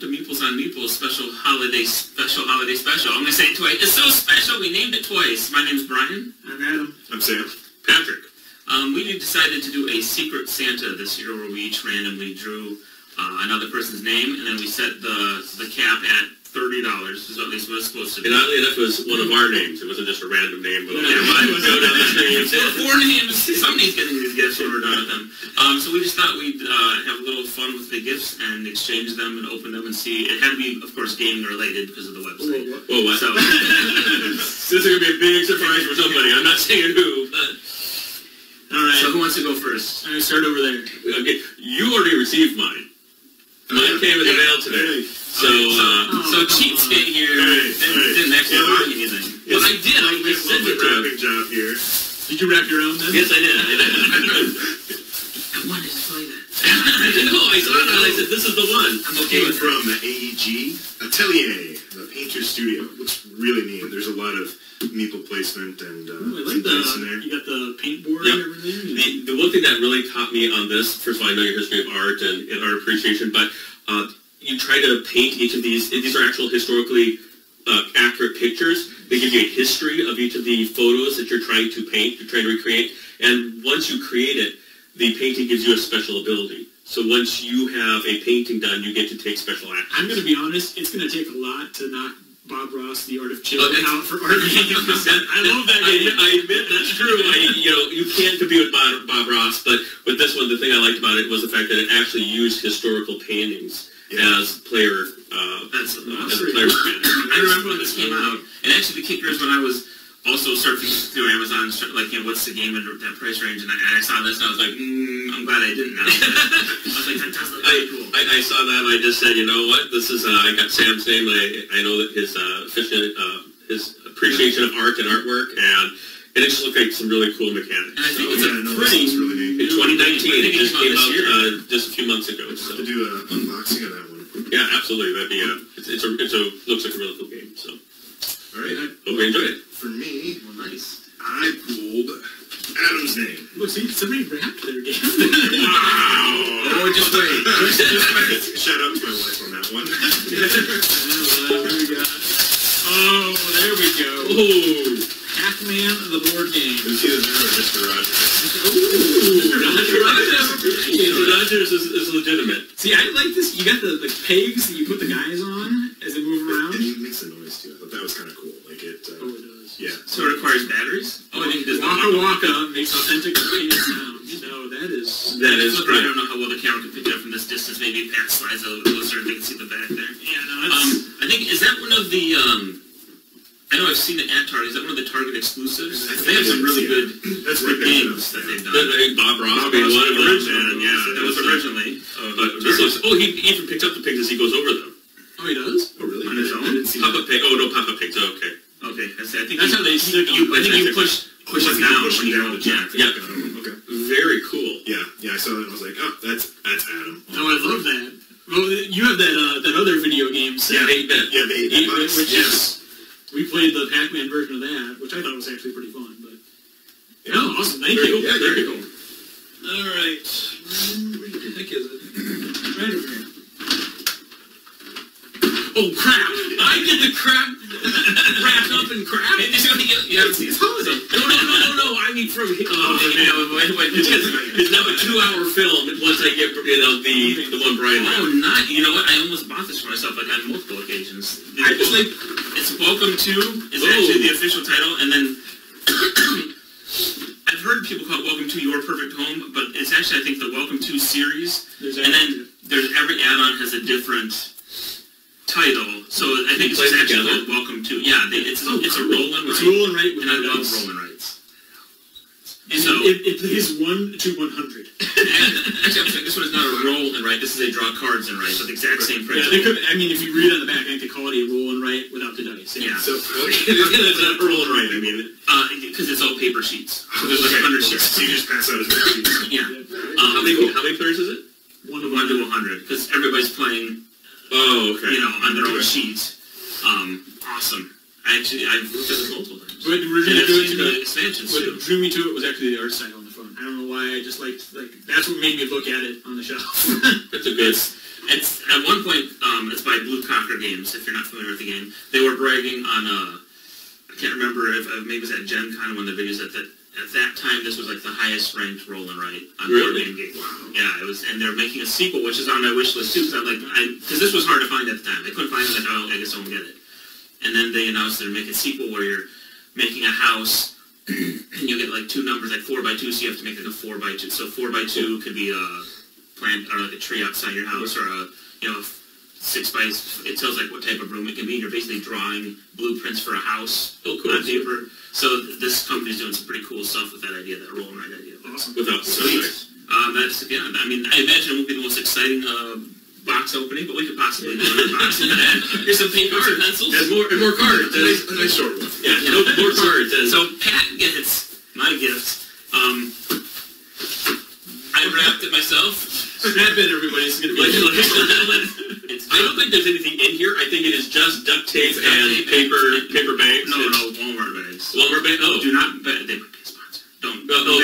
welcome to Meeples on Meeples special holiday special holiday special. I'm gonna say it twice. It's so special. We named it twice. My name's Brian. I'm Adam. I'm Sam. Patrick. Um, we decided to do a secret Santa this year, where we each randomly drew uh, another person's name, and then we set the the cap at thirty dollars. Is at least what it's supposed to be. And oddly enough, it was one of our names. It wasn't just a random name, but Yeah, yeah, mine was go down the streams. Four names. Somebody's getting these gifts when we're done with them. Um, so we just thought we'd uh, have a little fun with the gifts and exchange them and open them and see. It had to be, of course, gaming related because of the website. oh, Whoa, what? So, this is going to be a big surprise for somebody. I'm not saying who, but... All right. so who wants to go first? I'm gonna start over there. Okay, you already received mine. Came in the mail today. So, uh, So cheapskate here Hey, didn't, actually buy anything. Well, I did. I just sent it to him. job here. Did you wrap your own then? Yes, I did. I did. I wanted to play that. I saw it I said, this is the one. I'm okay from AEG Atelier, the painter studio. Looks really neat. There's a lot of meeple placement and uh, Ooh, I like the. in there. You got the paintboard Yep. and everything. The, the one thing that really taught me on this, first of all, I know your history of art and, and art appreciation, but uh, you try to paint each of these, these are actual historically uh, accurate pictures. They give you a history of each of the photos that you're trying to paint, you're trying to recreate, and once you create it, the painting gives you a special ability. So once you have a painting done, you get to take special action. I'm gonna be honest. It's gonna take a lot to knock Bob Ross, The Art of Chill, Oh, that's- out for art. I love that I, game. I admit that's true. I, you know, you can't compete with Bob, Bob Ross, but with this one, the thing I liked about it was the fact that it actually used historical paintings Yeah. as player uh, That's as awesome. a player. I remember when this came out, and actually the kicker is when I was also surfing through Amazon, like, you know, what's the game in that price range, and I, and I saw this, and I was like, mm, I'm glad I didn't now. I was like, that does look I, really cool. I, I saw that and I just said, you know what, this is, uh, I got Sam's name, I, I know that his, uh, uh, his appreciation of art and artwork, and it just looked like some really cool mechanics. And I think So, it's a yeah, no, pretty... really neat. in 2019, it just came out out, this year. uh, just a few months ago, so. To do an unboxing of that one. Yeah, absolutely, that'd be a, it's, it's a, it's a, looks like a really cool game, so. All right. Hope you enjoyed it. For me, Well, nice. I pulled Adam's name. Look, see, somebody wrapped their game. Wow. Oh, just wait. Shout out to my wife on that one. what do we got? Oh, there we go. Ooh. Pac-Man, the board game. Is he the name or Mr. Rogers? Mr. Rogers is, is legitimate. See, I like this. You got the, the pegs that you put the guys on as they move around. And he makes a noise too. I thought that was kind of cool. Like it. Oh, Uh, it does. Yeah. So it requires batteries? Oh, I it does not. Waka Waka makes authentic Japan sound. No, that is. That is Look, I don't know how well the camera can pick it up from this distance. Maybe Pat slides a little closer and they can see the back there. Yeah, no, Um. I think, is that one of the, um, I know I've seen it at Target. Is that one of the Target exclusives? They have some really good That's good right next to games that they've The- done. the Bob Ross Bob being Ross one of them. Original, yeah, that was originally. Uh, But this looks, oh, he even picks up the pigs as he goes over them. Oh, he does? Oh, really? On his own? Papa pig, oh no, Papa pigs, okay. Okay, I see. I think That's you, how they stick you, on. I think you That's push push it down when you down go the jack. Yeah. Oh, okay. Very cool. Yeah, yeah, I saw that and I was like, oh, that's that's Adam. Oh, I love that. Well, you have that uh, that other video game set. Yeah, eight bit. Yeah, eight bit, which yes. is we played the Pac-Man version of that, which I thought was actually pretty fun. But Yeah. no, awesome. Thank Very you. Yeah, very cool. All right. Where the heck is it? Right over here. Oh crap! I did the crap from. Oh, Yeah, wait, wait, It's, now a two-hour film. Once I get you know the the one Brian. Oh, not. You know what? I almost bought this for myself like on multiple occasions. The- I just like. It's Welcome to is Oh. actually the official title, and then I've heard people call it Welcome to Your Perfect Home, but it's actually I think the Welcome to series, There's and then there's every add-on has a different title. So I think it's actually together? called Welcome to. Yeah, they, it's Oh, it's a oh, cool. roll and it's write, roll and write with and I love dice. roll and So it, it plays one to one hundred. actually, I'm this one is not a roll and write. This is a draw cards and write, but the exact same Yeah, principle. they could. I mean, if you read on the back, I think they call it a roll and write without the dice. Yeah. So, It's not a roll and write. I mean, because it's all paper sheets. So there's like a hundred sheets. So you just pass out as many sheets. Yeah. how Um, many how many players is it? One to one to hundred because everybody's playing, Oh, okay. you know, on their own sheet. Um, awesome. I actually I've looked at this multiple times. And originally I've doing seen the, expansions what too. drew me to it was actually the art style on the phone. I don't know why. I just liked like that's what made me look at it on the shelf. That's a good. It's at one point. Um, it's by Blue Cocker Games. If you're not familiar with the game, they were bragging on. Uh, I can't remember if uh, maybe it was at Gen Con one of the videos that, that at that time this was like the highest ranked roll and write on board Really? game game. Yeah, it was, and they're making a sequel, which is on my wish list too. Because I'm like, because this was hard to find at the time. I couldn't find it. Like, oh, I guess I won't get it. And then they announced they're making a sequel where you're making a house and you get like two numbers, like four by two, so you have to make like a four by two. So four by two could be a plant or like a tree outside your house, or a you know six by. It tells like what type of room it can be. You're basically drawing blueprints for a house Oh, cool. on paper. So this company's doing some pretty cool stuff with that idea, that roll and write idea. Awesome. Without nice. Um, that's yeah. I mean, I imagine it won't be the most exciting uh, box opening, but we could possibly do an unboxing of that. Here's some paper and pencils. And more, and more cards. A nice, a nice short one. Yeah, no, more cards. And So Pat gets my gift. Um, I wrapped it myself. Snap it, everybody. It's gonna be Ladies and gentlemen, It's I don't think there's anything in here. I think it is just duct tape It's duct and tape. paper paper bags. no, no Walmart bags. Walmart bag. Oh, Do not bet they might be a sponsor. Don't. No, no.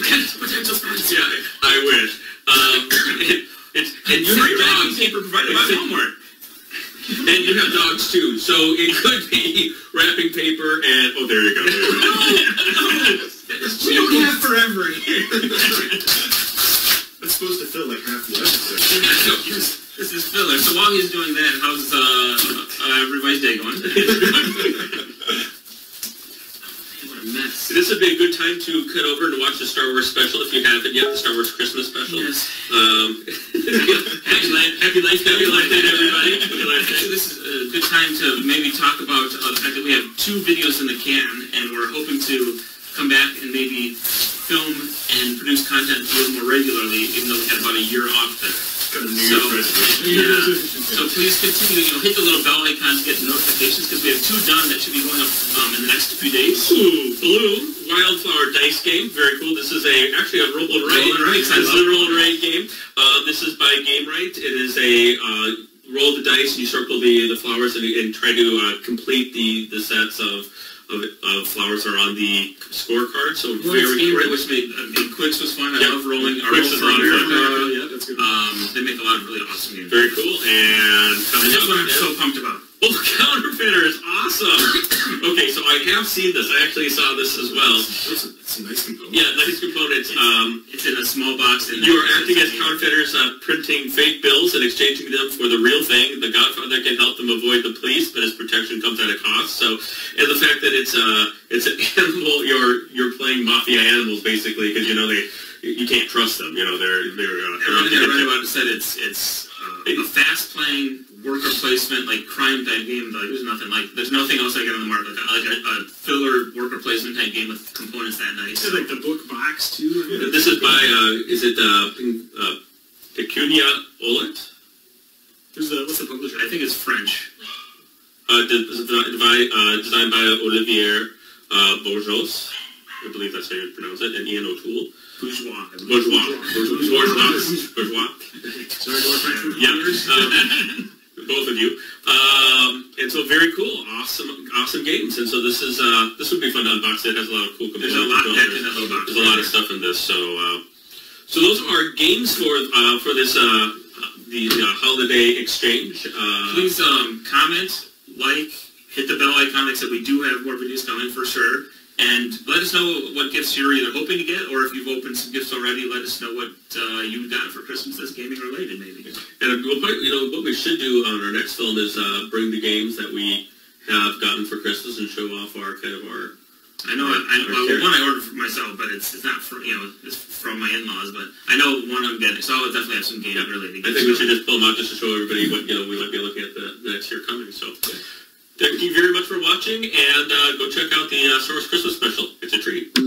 Potential Potential sponsor. Yeah, I wish. Um, it's and you Free have wrapping dogs, paper provided by Walmart. and you have dogs too. So it could be wrapping paper and oh, there you go. There you. We don't have forever here. That's supposed to fill like half the episode. Yes, this is filler. So while he's doing that, how's uh, uh everybody's day going? what a mess. This would be a good time to cut over and watch the Star Wars special if you haven't yet. The Star Wars Christmas special. Yes. Um, Happy life, happy life, happy life day, everybody. Happy life day. Actually, this is a good time to maybe talk about uh, the fact that we have two videos in the can, and we're hoping to come back and maybe film and produce content a little more regularly, even though we had about a year off there. A New So, Year's resolution. yeah. So please continue, you know, hit the little bell icon to get notifications because we have two done that should be going up in the next few days. Ooh, blue wildflower dice game. Very cool. This is a actually a roll and write. Roll and write, This is a roll and write game. Uh, this is by Gamewright. It is a uh, roll the dice and you circle the, the flowers and, and try to uh, complete the, the sets of, of, of flowers that are on the scorecard. So Well, very Gamewright, which made uh, and Qwixx was fun. I Yep. love rolling. Our Qwixx is are a lot of fun. Yeah, that's good. Um, they make a lot of really awesome games. Very cool. And And coming this up one I'm so pumped about. Oh, Counterfeiter is awesome. okay, so I have seen this. I actually saw this as well. Are some nice components. Yeah, nice components. Um, It's in a small box. And You are acting as counterfeiters, uh, printing fake bills and exchanging them for the real thing. The Godfather can help them avoid the police, but his protection comes at a cost. So, and the fact that it's uh, it's an animal, you're you're playing mafia animals basically because you know they you can't trust them. You know they're they're. Uh, they're I read unpredictable. about it said it's it's uh, a fast playing worker placement like crime type game. Like there's nothing like there's nothing else I get on the market like, like a, a filler worker placement type game with components that nice. Is it like the book box too? This is by uh, is it uh, uh, Pecunia Olet? There's the what's the publisher? I think it's French. Uh, uh, designed by Olivier uh, Bourgeos. I believe that's how you pronounce it, and Ian O'Toole. Bourgeois. Bourgeois. Bourgeois. Bourgeois. Bourgeois. Sorry to our French Yeah. both of you. Um, and so very cool, awesome, awesome games. And so this is uh, this would be fun to unbox. It has a lot of cool components. There's a lot packed in that little box. There's a lot of stuff in this. So uh, so those are games for uh, for this uh, the uh, holiday exchange. Uh, Please um, comment, like, hit the bell icon. Like I said, we do have more videos coming for sure. And let us know what gifts you're either hoping to get, or if you've opened some gifts already, let us know what uh, you got for Christmas that's gaming related, maybe. And we'll probably, you know what we should do on our next film is uh, bring the games that we have gotten for Christmas and show off our kind of our. I know, I, I, well, Okay. one I ordered for myself, but it's, it's not from, you know, it's from my in-laws, but I know one I'm getting, so I'll definitely have some game related I think we should just pull them out just to show everybody what you know we might be looking at the, the next year coming. So Thank you very much for watching, and uh, go check out the uh, Star Wars Christmas special. It's a treat.